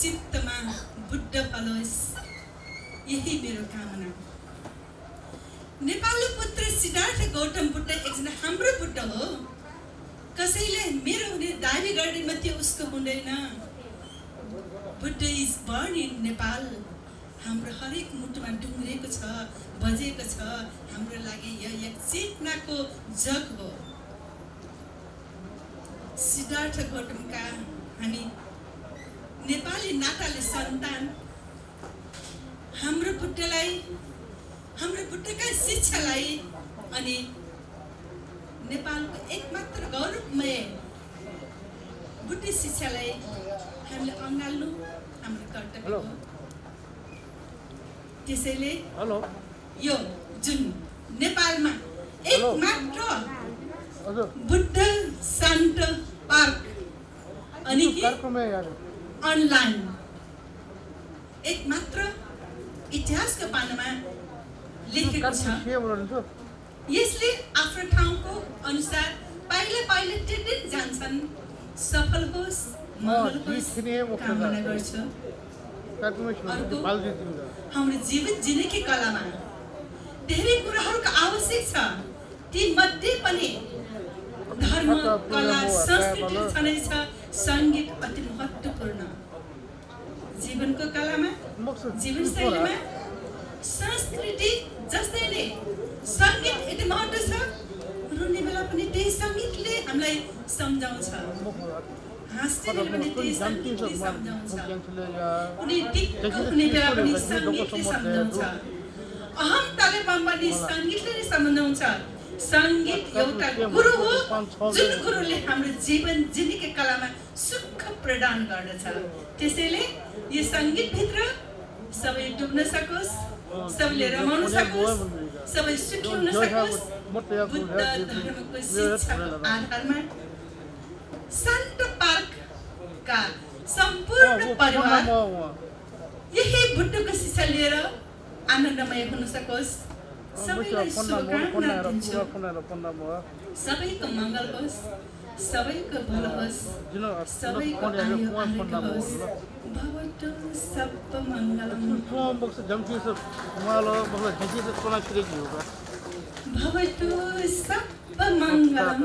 चित्तमा Buddha follows यही मेरो कामना। नेपालको पुत्र सिद्धार्थ गौतम बुद्ध एकजना हाम्रो बुद्ध हो। कसैले मेरो हुने दावी गर्ने मात्रै उसको हुँदैन। Buddha is born in Nepal. हाम्रो हरेक मुटुमा डुङ्रेको छ बजेको छ। हाम्रो लागि यो एक चेतनाको जग हो। सिद्धार्थ गौतमका हामी नेपाली नाताले सन्तान। हाम्रो बुद्धलाई हाम्रो बुद्धका शिक्षालाई अनि नेपालको एकमात्र गौरवमय बुद्ध शिक्षालाई हामीले अँगाल्नु हाम्रो कर्तव्य हो। त्यसैले हेलो। यो जुन नेपालमा। एकमात्र बुद्ध शान्त पार्क अनि अनलाइन एकमात्र इतिहासको पानामा लेखेको छ। यसले आफ्नो ठाउँको अनुसार पाइला पाइला टेन्डे जान्छन्। सफल होस् कामना गर्छु। हाम्रो जीवन जिनेकै कलामा धेरै कुराहरूको आवश्यक छ। ती मध्ये पनि धर्म कला संस्कृति छँदैछ। सङ्गीत अति महत्त्वपूर्ण। जीवनको कलामा जीवनशैलीमा संस्कृति जस्तै नै सङ्गीत यति महत्त्व छ रुने बेला पनि त्यही सङ्गीतले हामीलाई सम्झाउँछ। हाँस्ने पनि त्यही सङ्गीतले सम्झाउँछ। कुनै दिक्क हुने बेला पनि सङ्गीतले सम्झाउँछ। अहमताले पनि सङ्गीतले सम्झाउँछ। सङ्गीत एउटा गुरु हो जुन गुरुले हाम्रो जीवन जिन्दगी कलामा सुख प्रदान गर्दछ। त्यसैले यो सङ्गीतभित्र सबै डुब्न सकोस् सबैले रमाउन सकोस् सबै सुखी हुन सकोस्। बुद्ध धर्मको शिक्षाको आधारमा शान्त पार्कका सम्पूर्ण परिवार यही बुद्धको शिक्षा लिएर आनन्दमय हुन सकोस्। सबैको मङ्गल होस् सबैको भल होस् सबैको आयु आरोग्य होस् भवतु सब मङ्गलम भवतु सब मङ्गलम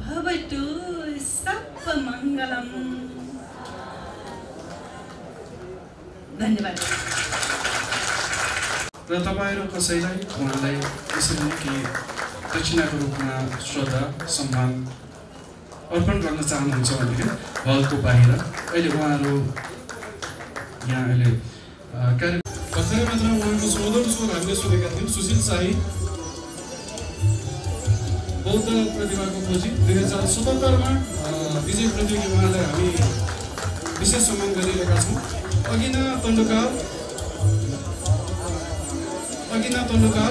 भवतु सब मङ्गलम धन्यवाद र तपाईँहरू कसैलाई उहाँलाई यसरी नै केही दक्षिणाको रूपमा श्रद्धा सम्मान अर्पण गर्न चाहनुहुन्छ भनेदेखि हलको बाहिर अहिले उहाँहरू यहाँ अहिले कार्य भर्खरै मात्र उहाँको सोधन स्वर हामीले सुनेका थियौँ सुशील शाही बौद्ध प्रतिभाको खोजी दुई हजार सतहत्तरमा विजय प्रतियोगी उहाँलाई हामी विशेष सम्मान गरिरहेका छौँ। अघिना तन्डुकार अघिना तन्डुकार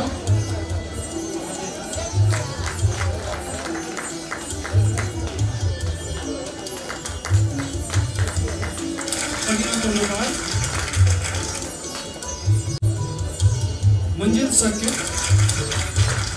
अघिना तन्डुकार मन्जिल सक्य छ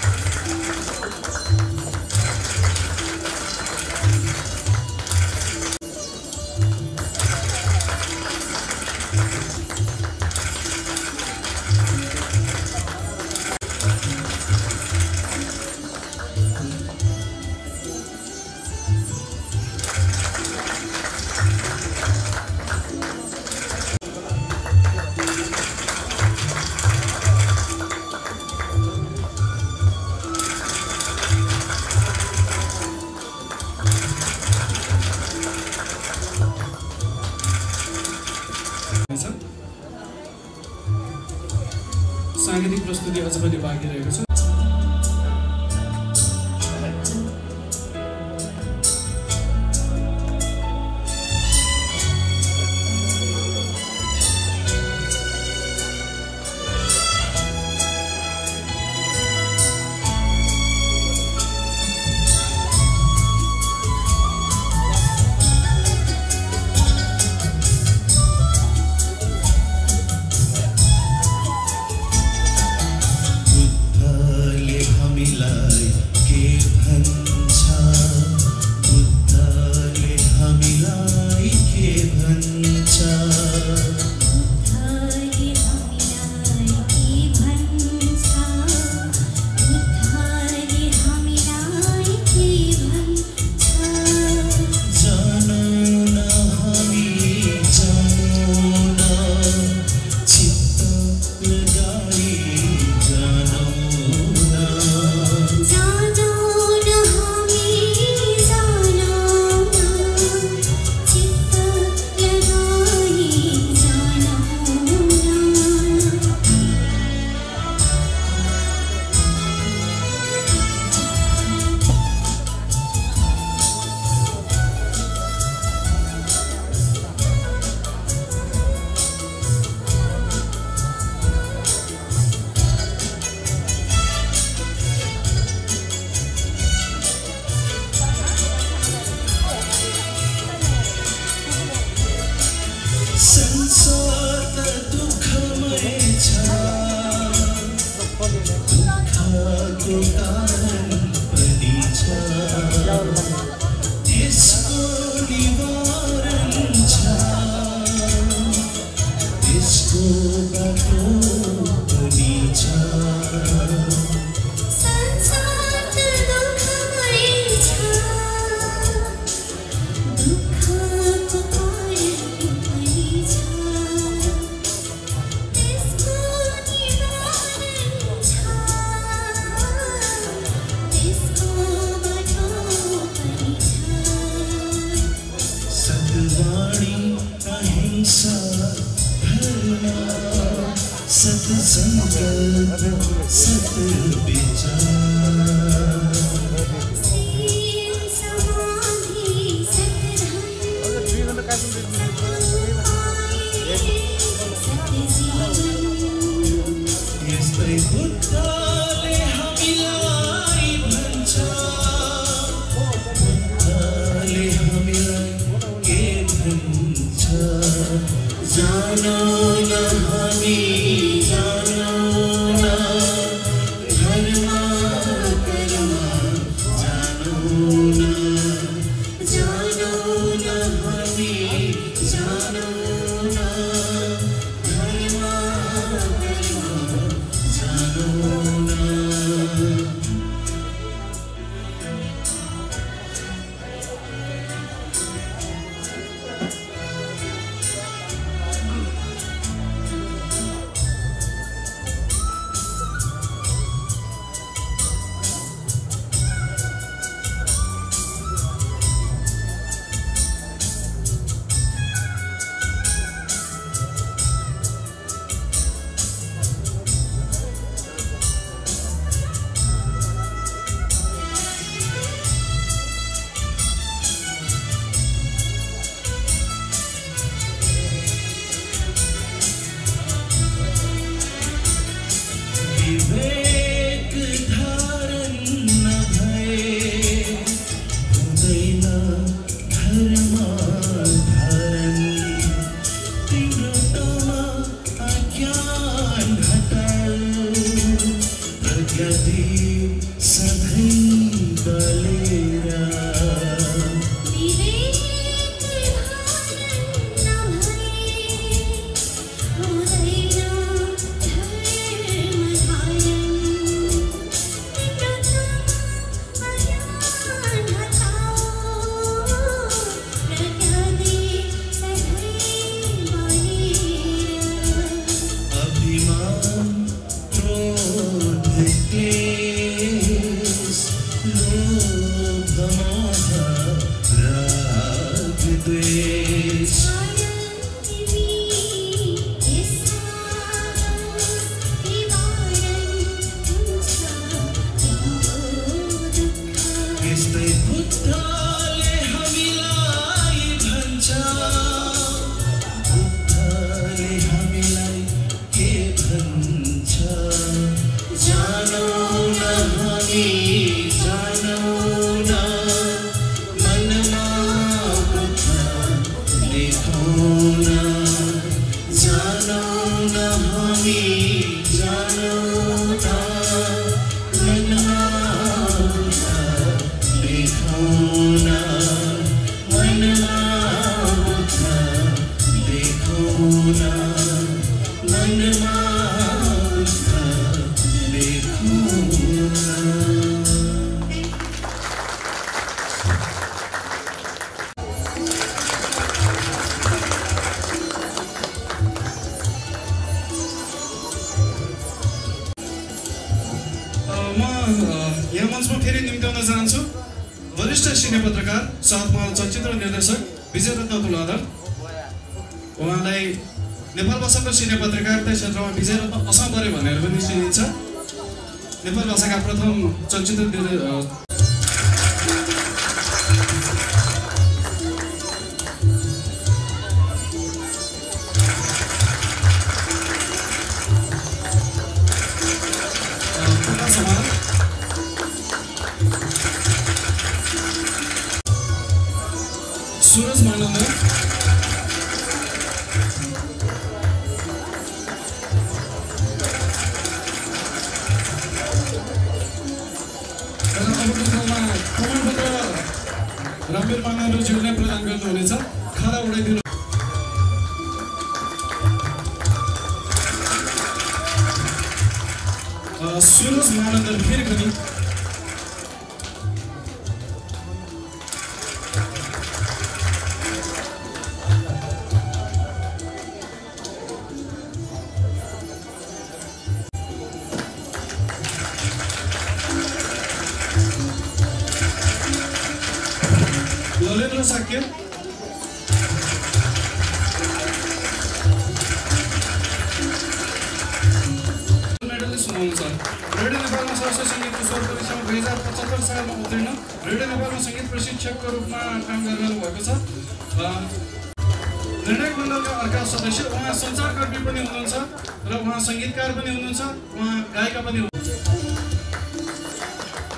उहाँ सङ्गीतकार पनि हुनुहुन्छ उहाँ गायिका पनि हुनुहुन्छ।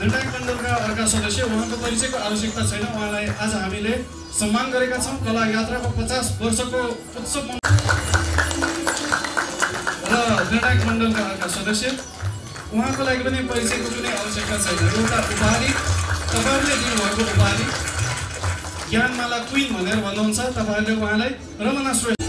मण्डलका अर्का सदस्य उहाँको परिचयको आवश्यकता छैन। उहाँलाई आज हामीले सम्मान गरेका छौँ। कला यात्राको पचास वर्षको उत्सव र निर्णायक मण्डलका अर्का सदस्य उहाँको लागि पनि परिचयको कुनै आवश्यकता छैन। एउटा उपाधि तपाईँहरूले दिनुभएको उपाधि ज्ञानमाला क्विन भनेर भन्नुहुन्छ। तपाईँहरूले उहाँलाई रमना श्रेष्ठ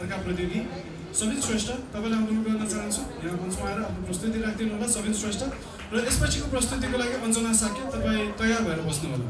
अर्का प्रतियोगी सबिन श्रेष्ठ तपाईँलाई अनुरोध गर्न चाहन्छु। यहाँ मञ्चमा आएर आफ्नो प्रस्तुति राखिदिनु होला सबिन श्रेष्ठ। र यसपछिको प्रस्तुतिको लागि अञ्जना साक्य तपाईँ तयार भएर बस्नु होला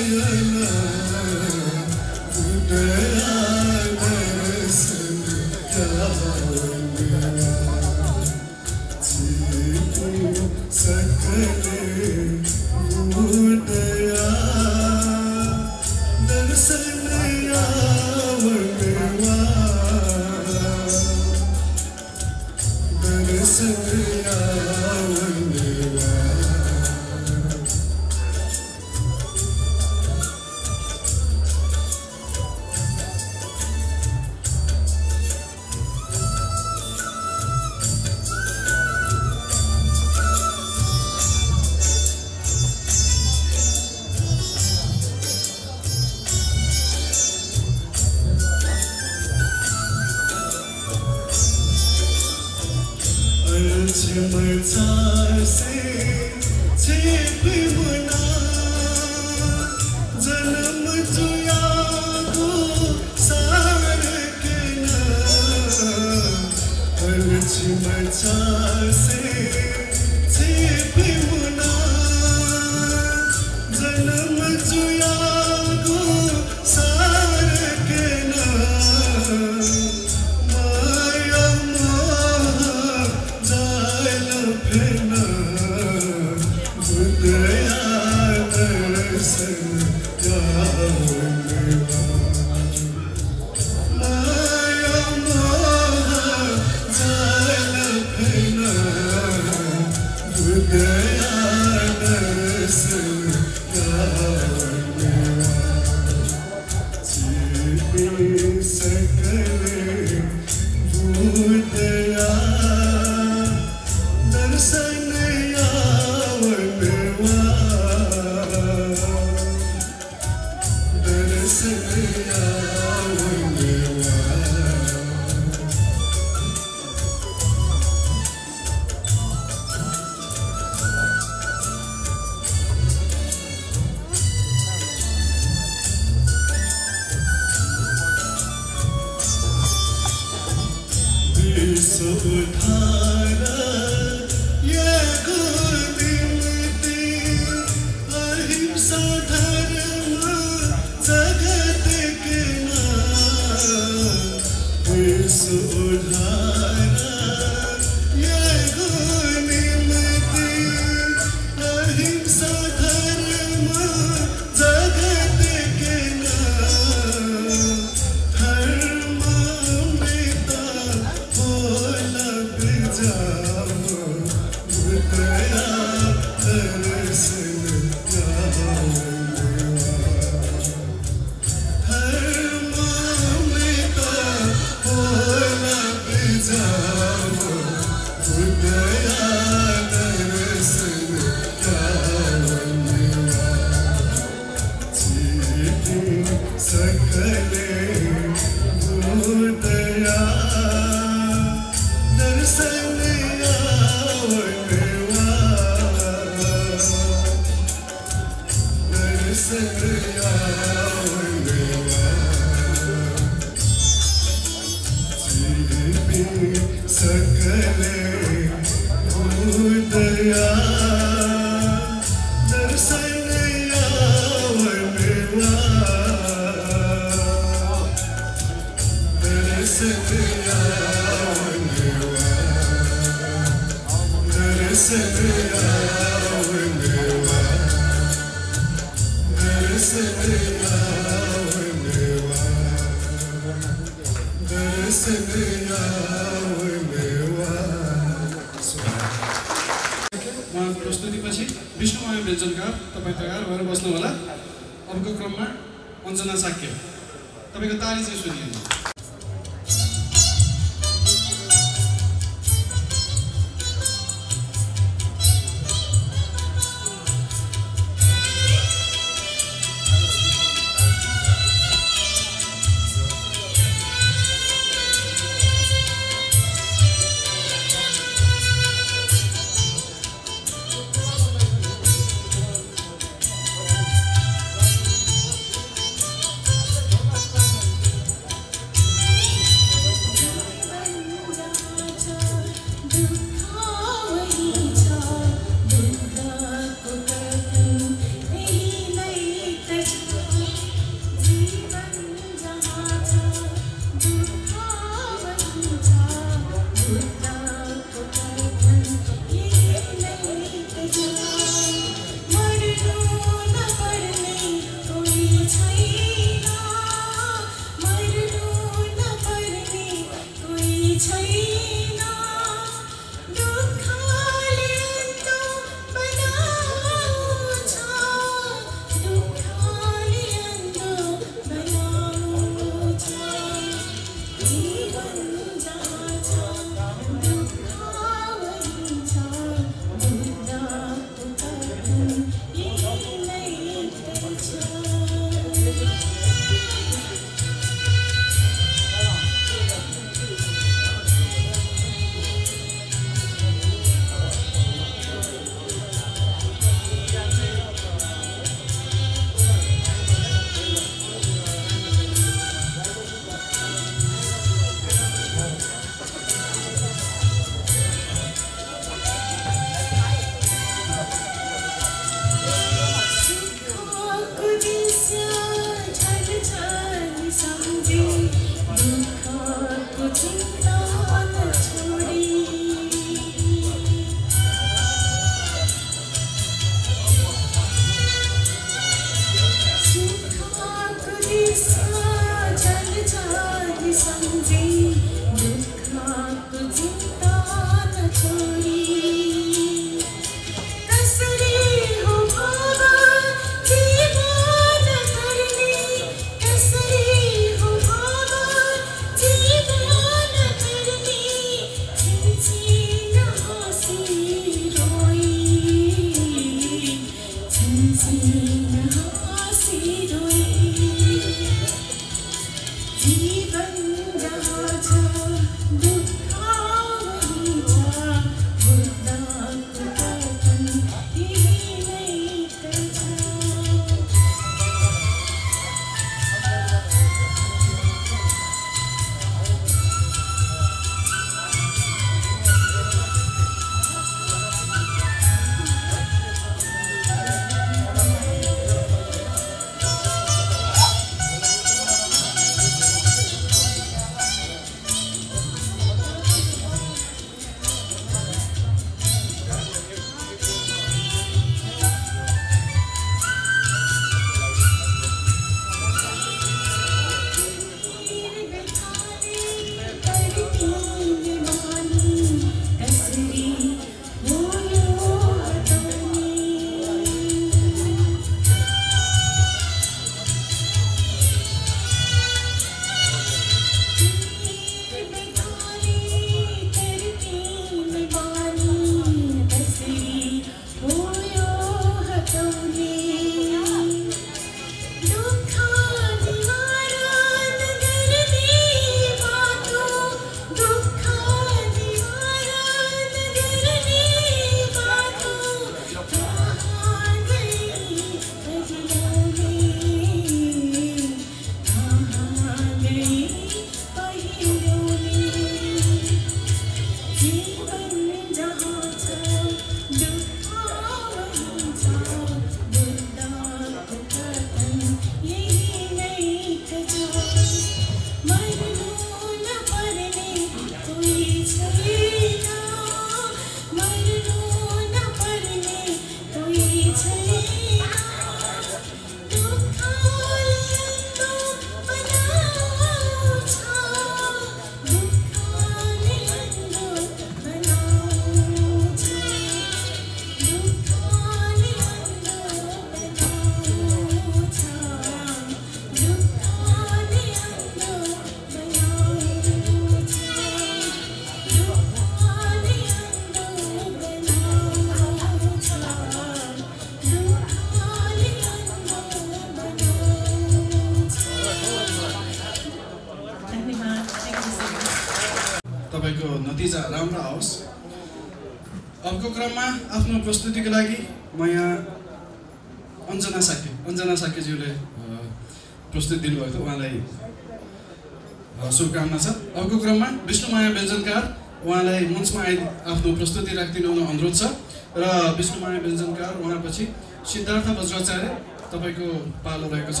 अर्को क्रममा विष्णुमाया व्यञ्जनकार उहाँलाई मञ्चमा आइ आफ्नो प्रस्तुति राखिदिनु हुन अनुरोध छ। र विष्णुमाया व्यञ्जनकार उहाँपछि सिद्धार्थ वज्राचार्य तपाईँको पालो रहेको छ।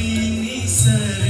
be served.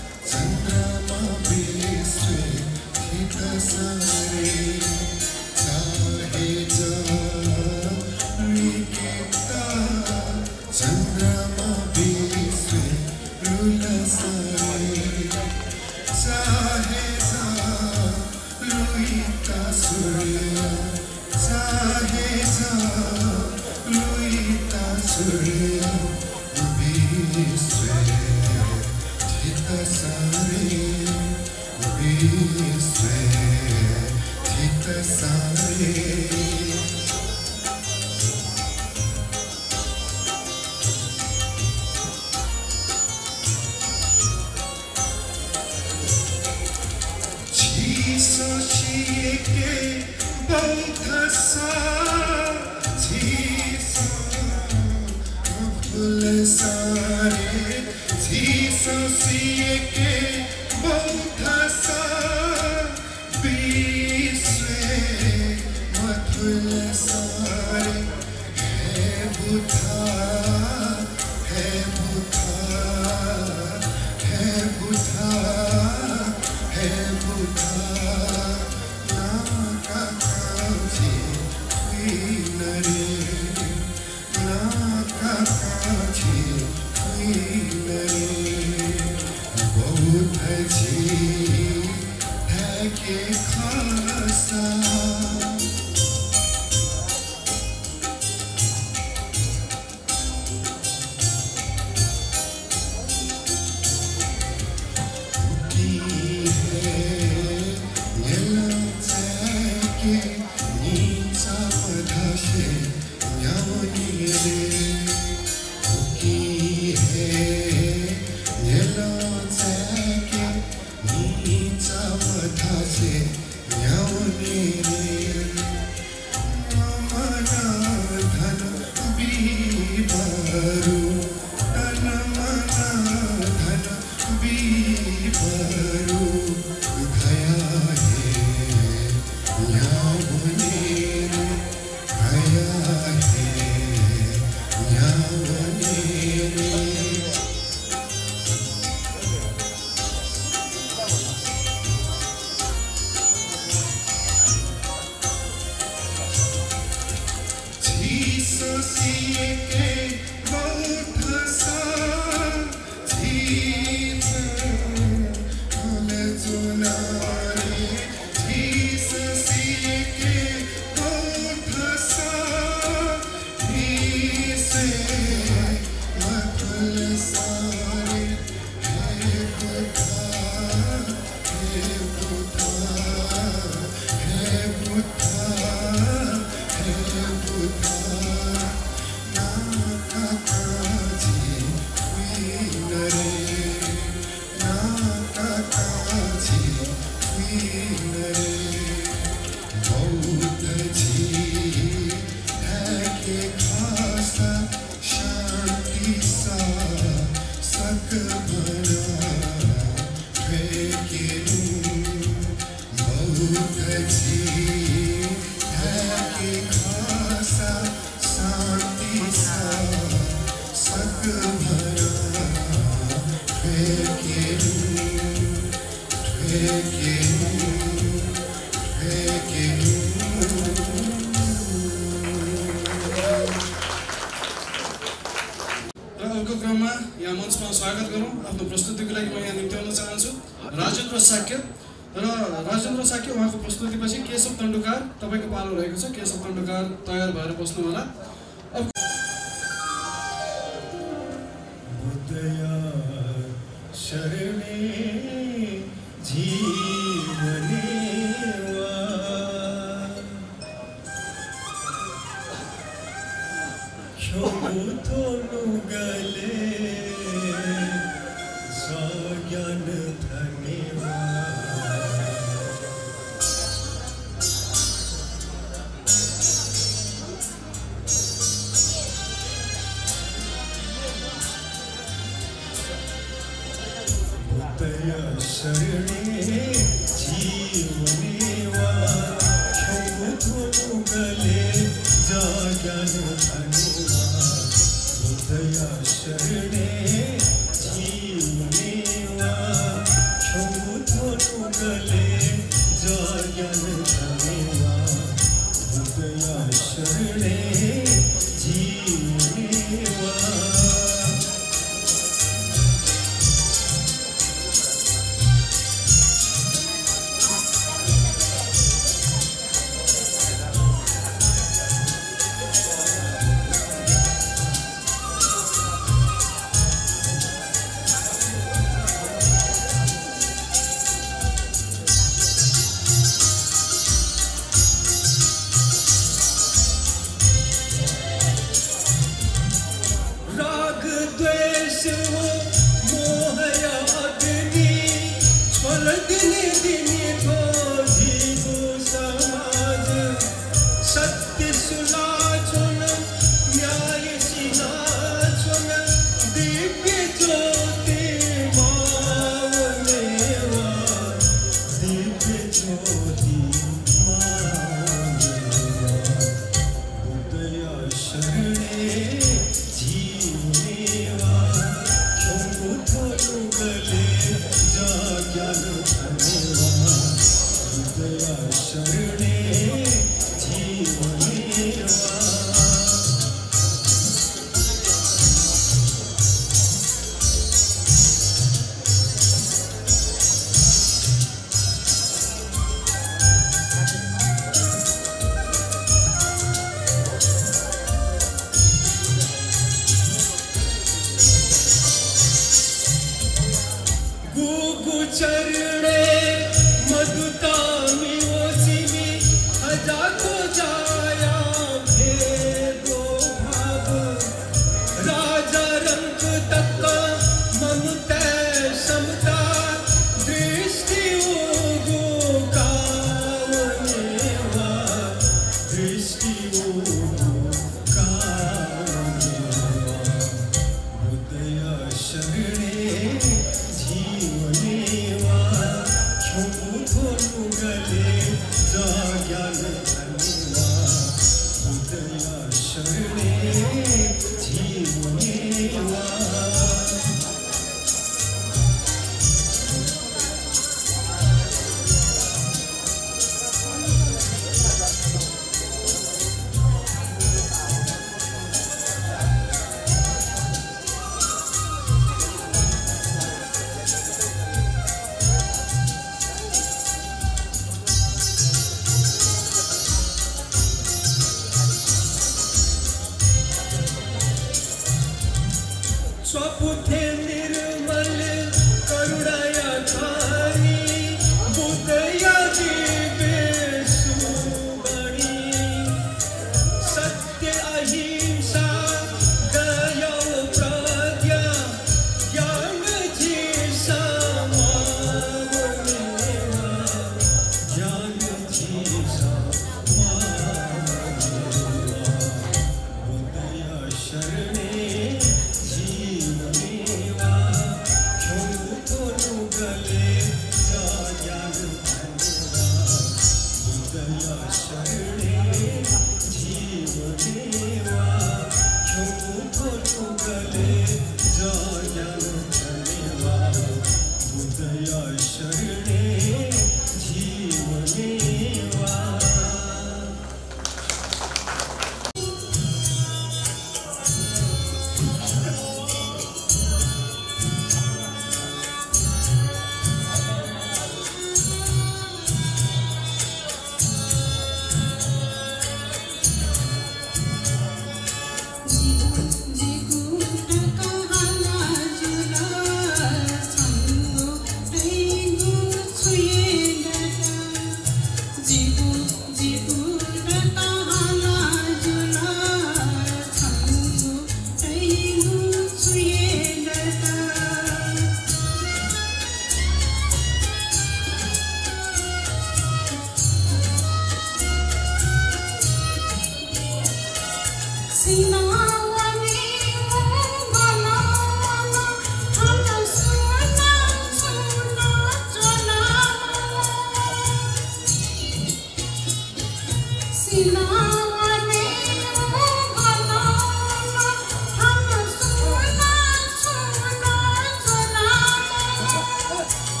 Look.